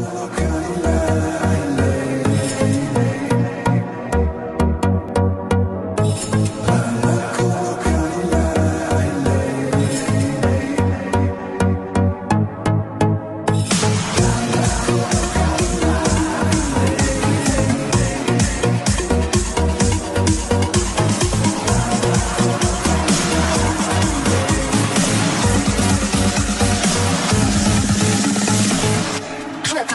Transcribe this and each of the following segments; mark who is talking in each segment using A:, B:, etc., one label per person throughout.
A: Okay.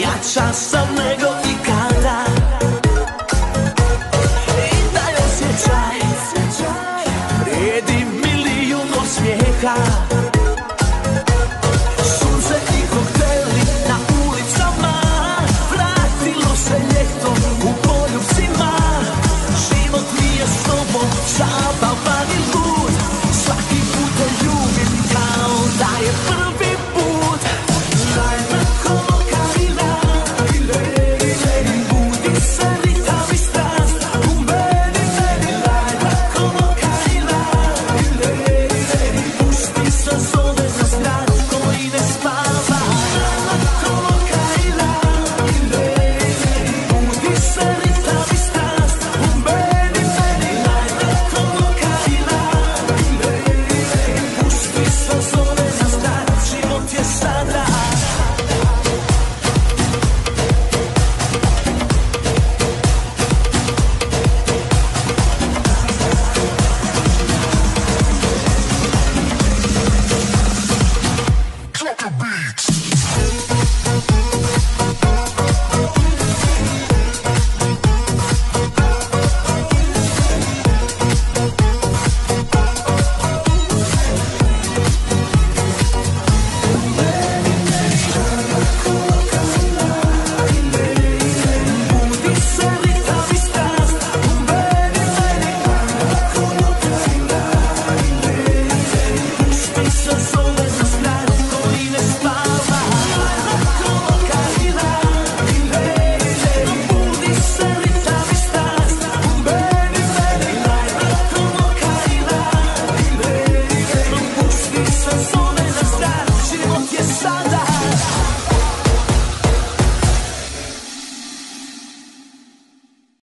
A: jača sam nego ikada. I taj osjećaj vrijedi milijun osmijeha